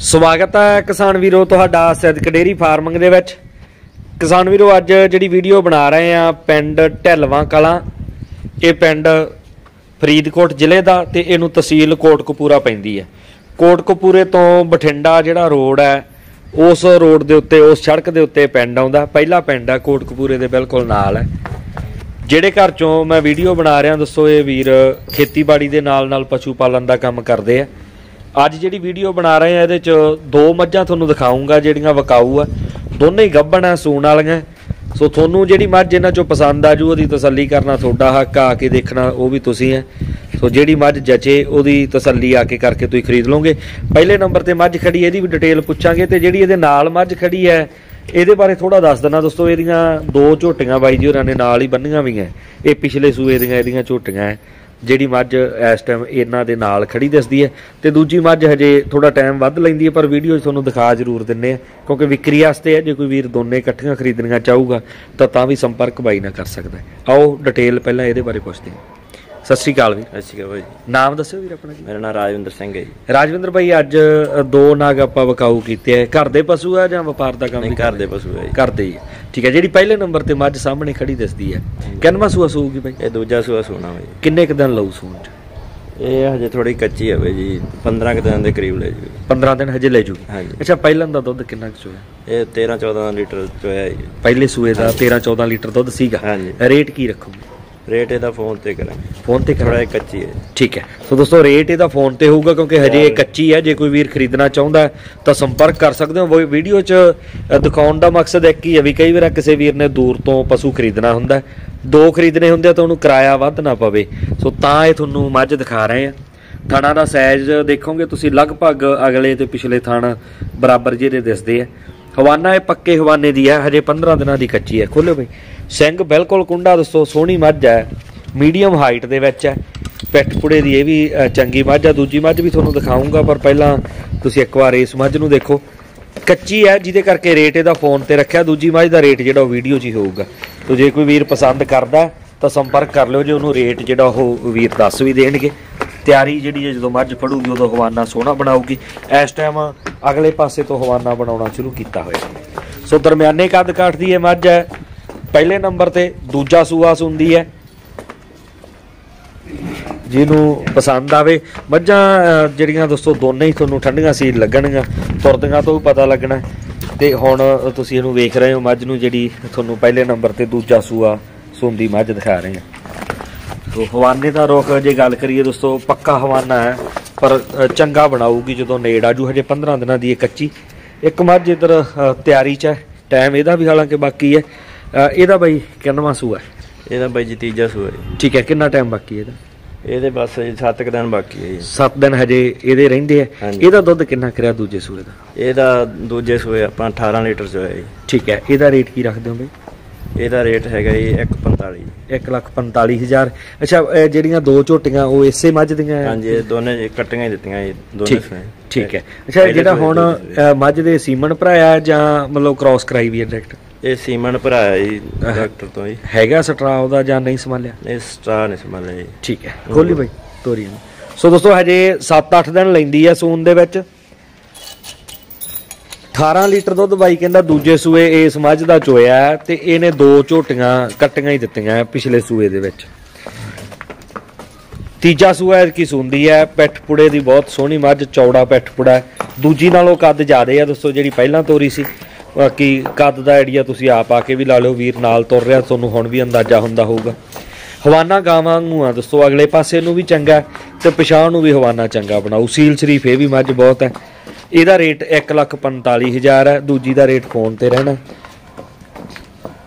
ਸਵਾਗਤ ਹੈ ਕਿਸਾਨ ਵੀਰੋ ਤੁਹਾਡਾ ਸਿੱਧਕ ਡੇਰੀ ਫਾਰਮਿੰਗ ਦੇ ਵਿੱਚ। ਕਿਸਾਨ ਵੀਰੋ, ਅੱਜ ਜਿਹੜੀ ਵੀਡੀਓ ਬਣਾ ਰਹੇ ਆ ਪਿੰਡ ਢਿਲਵਾਂ ਕਲਾਂ। ਇਹ ਪਿੰਡ ਫਰੀਦਕੋਟ ਜ਼ਿਲ੍ਹੇ ਦਾ ਤੇ ਇਹਨੂੰ ਤਹਿਸੀਲ ਕੋਟਕਪੂਰਾ ਪੈਂਦੀ ਹੈ। ਕੋਟਕਪੂਰੇ ਤੋਂ ਬਠਿੰਡਾ ਜਿਹੜਾ ਰੋਡ ਹੈ, ਉਸ ਰੋਡ ਦੇ ਉੱਤੇ, ਉਸ ਸੜਕ ਦੇ ਉੱਤੇ ਪਿੰਡ ਆਉਂਦਾ। ਪਹਿਲਾ ਪਿੰਡ ਹੈ ਕੋਟਕਪੂਰੇ ਦੇ ਬਿਲਕੁਲ ਨਾਲ ਹੈ। ਜਿਹੜੇ ਘਰ ਚੋਂ ਮੈਂ ਵੀਡੀਓ ਬਣਾ ਰਿਹਾ, ਦੱਸੋ ਇਹ ਵੀਰ ਖੇਤੀਬਾੜੀ ਦੇ ਨਾਲ ਨਾਲ ਪਸ਼ੂ ਪਾਲਣ ਦਾ ਕੰਮ ਕਰਦੇ ਆ। ਅੱਜ ਜਿਹੜੀ ਵੀਡੀਓ ਬਣਾ ਰਹੇ ਆ, ਇਹਦੇ ਚ ਦੋ ਮੱਝਾਂ ਤੁਹਾਨੂੰ ਦਿਖਾਉਂਗਾ ਜਿਹੜੀਆਂ ਵਕਾਊ ਆ। ਦੋਨੇ ਹੀ ਗੱਭਣ ਆ, ਸੂਣ ਵਾਲੀਆਂ। ਸੋ ਤੁਹਾਨੂੰ ਜਿਹੜੀ ਮੱਝ ਇਹਨਾਂ ਚੋਂ ਪਸੰਦ ਆ ਜੂ, ਉਹਦੀ ਤਸੱਲੀ ਕਰਨਾ ਤੁਹਾਡਾ ਹੱਕ ਆ ਕੇ ਦੇਖਣਾ, ਉਹ ਵੀ ਤੁਸੀਂ ਹੈ ਸੋ ਜਿਹੜੀ ਮੱਝ ਜਚੇ, ਉਹਦੀ ਤਸੱਲੀ ਆ ਕੇ ਕਰਕੇ ਤੁਸੀਂ ਖਰੀਦ ਲਓਗੇ। ਪਹਿਲੇ ਨੰਬਰ ਤੇ ਮੱਝ ਖੜੀ ਇਹਦੀ ਵੀ ਡਿਟੇਲ ਪੁੱਛਾਂਗੇ, ਤੇ ਜਿਹੜੀ ਇਹਦੇ ਨਾਲ ਮੱਝ ਖੜੀ ਹੈ ਇਹਦੇ ਬਾਰੇ ਥੋੜਾ ਦੱਸ ਦਿੰਦਾ ਦੋਸਤੋ, ਇਹਦੀਆਂ ਦੋ ਝੋਟੀਆਂ ਬਾਈ ਜੀ ਹੋਰਾਂ ਨੇ ਨਾਲ ਹੀ ਬੰਨੀਆਂ ਵੀ ਹੈ ਇਹ ਪਿਛਲੇ ਸੂਏ ਦੀਆਂ, ਇਹਦੀਆਂ ਝੋਟੀਆਂ ਹੈ ਜਿਹੜੀ ਮੱਝ ਇਸ ਟਾਈਮ ਇਹਨਾਂ ਦੇ ਨਾਲ ਖੜੀ ਦਿਸਦੀ ਹੈ ਤੇ ਦੂਜੀ ਮੱਝ ਹਜੇ ਥੋੜਾ ਟਾਈਮ ਵੱਧ ਲੈਂਦੀ ਹੈ ਪਰ ਵੀਡੀਓ ਤੁਹਾਨੂੰ ਦਿਖਾ ਜ਼ਰੂਰ ਦਿੰਨੇ ਆ ਕਿਉਂਕਿ ਵਿਕਰੀ ਵਾਸਤੇ ਹੈ ਜੇ ਕੋਈ ਵੀਰ ਦੋਨੇ ਇਕੱਠੀਆਂ ਖਰੀਦਣੀਆਂ ਚਾਹੂਗਾ ਤਾਂ ਤਾਂ ਵੀ ਸੰਪਰਕ ਬਾਈ ਨਾਲ ਕਰ ਸਕਦਾ ਹੈ। ਆਓ ਡਿਟੇਲ ਪਹਿਲਾਂ ਇਹਦੇ ਬਾਰੇ ਪੁੱਛਦੇ ਹਾਂ। ਸਤਿ ਸ਼੍ਰੀ ਅਕਾਲ ਵੀਰ। ਸਤਿ ਸ਼੍ਰੀ ਅਕਾਲ ਭਾਈ ਨਾਮ ਦੱਸਿਓ ਵੀਰ ਆਪਣਾ ਜੀ। ਮੇਰਾ ਨਾਮ ਰਾਜਵਿੰਦਰ ਸਿੰਘ ਹੈ ਜੀ। ਰਾਜਵਿੰਦਰ ਭਾਈ ਅੱਜ ਦੋ ਨਾਗ ਆਪਾਂ ਵਕਾਊ ਕੀਤੇ ਆ ਘਰ ਦੇ ਪਸ਼ੂ ਆ ਜਾਂ ਵਪਾਰ ਦਾ ਕੰਮ ਨਹੀਂ ਘਰ ਦੇ ਪਸ਼ੂ ਹੈ ਜੀ। ਕਰਦੇ ਹੀ ਆ। ਠੀਕ ਹੈ ਜਿਹੜੀ ਪਹਿਲੇ ਨੰਬਰ ਤੇ ਮੱਝ ਸਾਹਮਣੇ ਖੜੀ ਦਿਸਦੀ ਹੈ ਕਿੰਨਵਾਂ ਸੂਆ ਸੂਗੀ ਭਾਈ ਇਹ ਦੂਜਾ ਸੂਆ ਸੋਨਾ ਭਾਈ ਕਿੰਨੇ ਕੁ ਦਿਨ ਲਊ ਸੂਣ ਚ? ਇਹ ਹਜੇ ਥੋੜੀ ਕੱਚੀ ਹੈ ਭਾਈ ਜੀ 15 ਕੁ ਦਿਨਾਂ ਦੇ ਕਰੀਬ ਲੈ ਜੀ 15 ਦਿਨ ਹਜੇ ਲੈ ਜੂਗੀ? ਹਾਂਜੀ। ਅੱਛਾ ਪਹਿਲਾਂ ਦਾ ਦੁੱਧ ਕਿੰਨਾ ਕੁ ਚੋਇਆ? ਇਹ 13 14 ਲੀਟਰ ਚੋਇਆ ਜੀ। ਪਹਿਲੇ ਸੂਏ ਦਾ 13 14 ਲੀਟਰ ਦੁੱਧ ਸੀਗਾ। ਹਾਂਜੀ। ਰੇਟ ਕੀ ਰੱਖੋਗੇ? ਰੇਟ ਇਹਦਾ ਫੋਨ ਤੇ ਕਰਾਂਗੇ। ਫੋਨ ਤੇ ਥੋੜਾ ਕਰਾਂ ਜਿਹਾ ਕੱਚੀ ਹੈ। ਠੀਕ ਹੈ। ਸੋ ਦੋਸਤੋ ਰੇਟ ਇਹਦਾ ਫੋਨ ਤੇ ਹੋਊਗਾ ਕਿਉਂਕਿ ਹਜੇ ਇਹ ਕੱਚੀ ਹੈ। ਜੇ ਕੋਈ ਵੀਰ ਖਰੀਦਣਾ ਚਾਹੁੰਦਾ ਹੈ ਤਾਂ ਸੰਪਰਕ ਕਰ ਸਕਦੇ ਹੋ। ਵੀਡੀਓ 'ਚ ਦਿਖਾਉਣ ਦਾ ਮਕਸਦ ਇੱਕ ਹੀ ਹੈ ਵੀ ਕਈ ਵਾਰ ਕਿਸੇ ਵੀਰ ਨੇ ਦੂਰ ਤੋਂ ਪਸ਼ੂ ਖਰੀਦਣਾ ਹੁੰਦਾ। ਦੋ ਖਰੀਦਣੇ ਹੁੰਦੇ ਤਾਂ ਉਹਨੂੰ ਕਿਰਾਇਆ ਵੱਧ ਨਾ ਪਵੇ। ਸੋ ਤਾਂ ਇਹ ਤੁਹਾਨੂੰ ਮੱਝ ਦਿਖਾ ਰਹੇ ਆ ਥਾਣਾ ਦਾ ਸਾਈਜ਼ ਦੇਖੋਗੇ ਤੁਸੀਂ। ਲਗਭਗ ਅਗਲੇ ਤੇ ਪਿਛਲੇ ਥਾਣ ਬਰਾਬਰ ਜਿਹੇ ਦਿਸਦੇ ਆ। ਹਵਾਨਾ ਇਹ ਪੱਕੇ ਹਵਾਨੇ ਦੀ ਹੈ, ਹਜੇ 15 ਦਿਨਾਂ ਦੀ ਕੱਚੀ ਹੈ। ਖੋਲੋ ਬਈ। ਸਿੰਘ, ਬਿਲਕੁਲ ਕੁੰਡਾ ਦੱਸੋ, ਸੋਹਣੀ ਮੱਝ ਹੈ ਮੀਡੀਅਮ ਹਾਈਟ ਦੇ ਵਿੱਚ ਹੈ। ਪਿੱਠ ਪੁੜੇ ਦੀ ਇਹ ਵੀ ਚੰਗੀ ਮੱਝ ਆ ਦੂਜੀ ਮੱਝ ਵੀ ਤੁਹਾਨੂੰ ਦਿਖਾਉਂਗਾ ਪਰ ਪਹਿਲਾਂ ਤੁਸੀਂ ਇੱਕ ਵਾਰ ਇਸ ਮੱਝ ਨੂੰ ਦੇਖੋ। ਕੱਚੀ ਹੈ, ਜਿਹਦੇ ਕਰਕੇ ਰੇਟ ਇਹਦਾ ਫੋਨ ਤੇ ਰੱਖਿਆ। ਦੂਜੀ ਮੱਝ ਦਾ ਰੇਟ ਜਿਹੜਾ ਉਹ ਵੀਡੀਓ 'ਚ ਹੀ ਹੋਊਗਾ। ਤੋ ਜੇ ਕੋਈ ਵੀਰ ਪਸੰਦ ਕਰਦਾ ਤਾਂ ਸੰਪਰਕ ਕਰ ਲਿਓ। ਜੇ ਉਹਨੂੰ ਰੇਟ ਜਿਹੜਾ ਉਹ ਵੀਰ ਦੱਸ ਵੀ ਦੇਣਗੇ। ਤਿਆਰੀ ਜਿਹੜੀ ਹੈ ਜਦੋਂ ਮੱਝ ਫੜੂਗੀ, ਉਦੋਂ ਹਵਾਨਾ ਸੋਹਣਾ ਬਣਾਊਗੀ। ਇਸ ਟਾਈਮ ਅਗਲੇ ਪਾਸੇ ਤੋਂ ਹਵਾਨਾ ਬਣਾਉਣਾ ਸ਼ੁਰੂ ਕੀਤਾ ਹੋਇਆ ਸੋ ਦਰਮਿਆਨੇ ਕੱਦ ਕਾਠ ਦੀ ਇਹ ਮੱਝ ਹੈ। ਪਹਿਲੇ ਨੰਬਰ ਤੇ ਦੂਜਾ ਸੂਆ ਸੁੰਦੀ ਹੈ। ਜਿਹਨੂੰ ਪਸੰਦ ਆਵੇ। ਮੱਝਾਂ ਜਿਹੜੀਆਂ ਦੋਸਤੋ, ਦੋਨੇ ਹੀ ਤੁਹਾਨੂੰ ਠੰਡੀਆਂ ਸੀ ਲੱਗਣਗੀਆਂ। ਤੁਰਦੀਆਂ ਤੋਂ ਵੀ ਪਤਾ ਲੱਗਣਾ ਤੇ ਹੁਣ ਤੁਸੀਂ ਇਹਨੂੰ ਵੇਖ ਰਹੇ ਹੋ, ਮੱਝ ਨੂੰ ਜਿਹੜੀ ਤੁਹਾਨੂੰ ਪਹਿਲੇ ਨੰਬਰ ਤੇ ਦੂਜਾ ਸੂਆ ਸੁੰਦੀ ਮੱਝ ਦਿਖਾ ਰਹੇ ਹਾਂ। ਤੋ ਹਵਾਨੇ ਦਾ ਰੁਖ ਜੇ ਗੱਲ ਕਰੀਏ ਦੋਸਤੋ ਪੱਕਾ ਹਵਾਨਾ ਹੈ ਪਰ ਚੰਗਾ ਬਣਾਊਗੀ ਜਦੋਂ ਨੇੜ ਆਜੂ ਹਜੇ 15 ਦਿਨਾਂ ਦੀ ਇਹ ਕੱਚੀ। ਇੱਕ ਮੱਝ ਇਧਰ ਤਿਆਰੀ 'ਚ ਹੈ। ਟਾਈਮ ਇਹਦਾ ਵੀ ਹਾਲਾਂਕਿ ਬਾਕੀ ਹੈ। ਇਹਦਾ ਬਈ ਕਿੰਨਵਾਂ ਸੂਆ ਹੈ? ਇਹਦਾ ਭਾਈ ਜੀ ਤੀਜਾ ਸੂਆ ਜੀ ਠੀਕ ਹੈ ਕਿੰਨਾ ਟਾਈਮ ਬਾਕੀ ਹੈ ਇਹਦਾ? ਇਹਦੇ ਬਸ 7 ਕੁ ਦਿਨ ਬਾਕੀ ਹੈ ਜੀ। 7 ਦਿਨ ਹਜੇ ਇਹਦੇ ਰਹਿੰਦੇ ਆ। ਇਹਦਾ ਦੁੱਧ ਕਿੰਨਾ ਕਰਿਆ ਦੂਜੇ ਸੂਏ ਦਾ? ਇਹਦਾ ਦੂਜੇ ਸੂਏ ਆਪਾਂ 18 ਲੀਟਰ ਚੋਇਆ ਜੀ। ਠੀਕ ਹੈ ਇਹਦਾ ਰੇਟ ਕੀ ਰੱਖਦੇ ਹੋ ਬਈ? ਇਹਦਾ ਰੇਟ ਹੈਗਾ ਜੀ 145 145000 ਅੱਛਾ ਜਿਹੜੀਆਂ ਦੋ ਝੋਟੀਆਂ ਉਹ ਇਸੇ ਮੱਝ ਦੀਆਂ? ਹਾਂਜੀ ਇਹ ਦੋਨੇ ਕੱਟੀਆਂ ਹੀ ਦਿੱਤੀਆਂ ਜੀ ਦੋਨੇ ਠੀਕ ਹੈ। ਅੱਛਾ ਜਿਹੜਾ ਹੁਣ ਮੱਝ ਦੇ ਸੀਮਨ ਭਰਾਇਆ ਜਾਂ ਮਤਲਬ ਕ੍ਰਾਸ ਕਰਾਈ ਵੀ ਹੈ ਡਾਇਰੈਕਟ ਇਹ ਸੀਮਨ ਭਰਾਇਆ ਜੀ ਡਾਕਟਰ ਤੋਂ ਜੀ। ਹੈਗਾ ਸਟਰਾ ਉਹਦਾ ਜਾਂ ਨਹੀਂ ਸੰਭਾਲਿਆ? ਇਹ ਸਟਾਰ ਨਹੀਂ ਸੰਭਾਲਿਆ ਜੀ। ਠੀਕ ਹੈ ਖੋਲੀ ਬਈ ਤੋਰੀ ਸੋ ਦੋਸਤੋ ਹਜੇ 7-8 ਦਿਨ ਲੈਂਦੀ ਹੈ ਸੂਨ ਦੇ ਵਿੱਚ। 18 ਲੀਟਰ ਦੁੱਧ ਬਾਈ ਕਹਿੰਦਾ ਦੂਜੇ ਸੂਏ ਇਸ ਮੱਝ ਦਾ ਚੋਇਆ ਤੇ ਇਹਨੇ ਦੋ ਝੋਟੀਆਂ ਕੱਟੀਆਂ ਹੀ ਦਿੱਤੀਆਂ ਪਿਛਲੇ ਸੂਏ ਦੇ ਵਿੱਚ। ਤੀਜਾ ਸੂਆ ਕੀ ਸੁੰਦੀ ਹੈ, ਪਿੱਠ ਪੁੜੇ ਦੀ ਬਹੁਤ ਸੋਹਣੀ ਮੱਝ, ਚੌੜਾ ਪਿੱਠ ਪੁੜਾ ਹੈ। ਦੂਜੀ ਨਾਲੋਂ ਕੱਦ ਜ਼ਿਆਦਾ ਆ ਦੋਸਤੋ ਜਿਹੜੀ ਪਹਿਲਾਂ ਤੋਰੀ ਸੀ। ਬਾਕੀ ਕੱਦ ਦਾ ਆਈਡੀਆ ਤੁਸੀਂ ਆਪ ਆ ਕੇ ਵੀ ਲਾ ਲਿਓ, ਵੀਰ ਨਾਲ ਤੁਰ ਰਿਹਾ, ਤੁਹਾਨੂੰ ਹੁਣ ਵੀ ਅੰਦਾਜ਼ਾ ਹੁੰਦਾ ਹੋਊਗਾ। ਹਵਾਨਾ ਗਾਵਾਂ ਨੂੰ ਆ ਦੋਸਤੋ ਅਗਲੇ ਪਾਸੇ ਨੂੰ ਵੀ ਚੰਗਾ ਤੇ ਪਛਾਣ ਨੂੰ ਵੀ ਹਵਾਨਾ ਚੰਗਾ ਬਣਾਉ ਸੀਲ ਸ਼ਰੀਫ ਇਹ ਵੀ ਮੱਝ ਬਹੁਤ ਹੈ। ਇਹਦਾ ਰੇਟ 145000 ਹੈ, ਦੂਜੀ ਦਾ ਰੇਟ ਫੋਨ ਤੇ ਰਹਿਣਾ।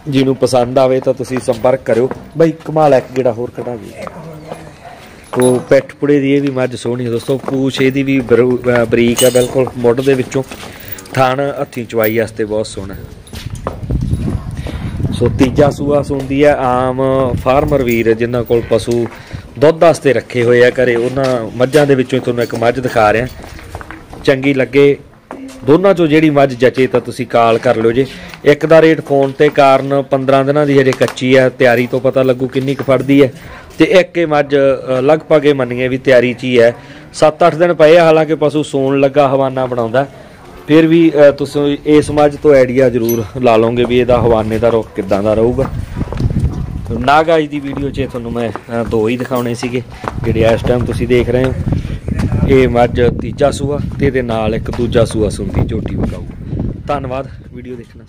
ਜਿਹਨੂੰ ਪਸੰਦ ਆਵੇ ਤਾਂ ਤੁਸੀਂ ਸੰਪਰਕ ਕਰਿਓ। ਬਈ, ਕਮਾਲ ਇੱਕ ਜਿਹੜਾ ਹੋਰ ਕਢਾ ਗਈ ਉਹ ਪੈਠ ਪੁੜੇ ਦੀ ਇਹ ਵੀ ਮੱਝ ਸੋਹਣੀ ਹੈ ਦੋਸਤੋ। ਪੂਛ ਇਹਦੀ ਵੀ ਬਰੀਕ ਹੈ ਬਿਲਕੁਲ ਮੁੱਢ ਦੇ ਵਿੱਚੋਂ। ਥਣ ਹੱਥੀ ਚਵਾਈ ਵਾਸਤੇ ਬਹੁਤ ਸੋਹਣਾ। ਸੋ ਤੀਜਾ ਸੂਆ ਸੁੰਦੀ ਹੈ ਆਮ ਫਾਰਮਰ ਵੀਰ, ਜਿਨ੍ਹਾਂ ਕੋਲ ਪਸ਼ੂ ਦੁੱਧ ਵਾਸਤੇ ਰੱਖੇ ਹੋਏ ਆ ਘਰੇ। ਉਹਨਾਂ ਮੱਝਾਂ ਦੇ ਵਿੱਚੋਂ ਤੁਹਾਨੂੰ ਇੱਕ ਮੱਝ ਦਿਖਾ ਰਿਹਾ। ਚੰਗੀ ਲੱਗੇ। ਦੋਨਾਂ ਚੋਂ ਜਿਹੜੀ ਮੱਝ ਜਚੇ ਤਾਂ ਤੁਸੀਂ ਕਾਲ ਕਰ ਲਿਓ ਜੇ। ਇੱਕ ਦਾ ਰੇਟ ਫੋਨ ਤੇ ਕਾਰਨ 15 ਦਿਨਾਂ ਦੀ ਹਜੇ ਕੱਚੀ ਹੈ ਤਿਆਰੀ ਤੋਂ ਪਤਾ ਲੱਗੂ ਕਿੰਨੀ ਕੁ ਫੜਦੀ ਹੈ। ਤੇ ਇੱਕ ਇਹ ਮੱਝ ਲਗਭਗ ਇਹ ਮੰਨੀਏ ਵੀ ਤਿਆਰੀ 'ਚ ਹੀ ਹੈ। 7-8 ਦਿਨ ਪਏ ਆ, ਹਾਲਾਂਕਿ ਪਸ਼ੂ ਸੌਣ ਲੱਗਾ, ਹਵਾਨਾ ਬਣਾਉਂਦਾ। ਫਿਰ ਵੀ ਤੁਸੀਂ ਇਸ ਮੱਝ ਤੋਂ ਆਈਡੀਆ ਜ਼ਰੂਰ ਲਾ ਲਓਗੇ ਵੀ ਇਹਦਾ ਹਵਾਨੇ ਦਾ ਰੁਖ ਕਿੱਦਾਂ ਦਾ ਰਹੂਗਾ। ਨਾਗਾਜ ਦੀ ਵੀਡੀਓ 'ਚ ਤੁਹਾਨੂੰ ਮੈਂ ਦੋ ਹੀ ਦਿਖਾਉਣੇ ਸੀਗੇ, ਜਿਹੜੇ ਇਸ ਟਾਈਮ ਤੁਸੀਂ ਦੇਖ ਰਹੇ ਹੋ। ਇਹ ਮੱਝ ਤੀਜਾ ਸੂਆ ਤੇ ਇਹਦੇ ਨਾਲ ਇੱਕ ਦੂਜਾ ਸੂਆ ਸੁੰਦੀ ਝੋਟੀ ਵਿਕਾਊ। ਧੰਨਵਾਦ, ਵੀਡੀਓ ਦੇਖਣਾ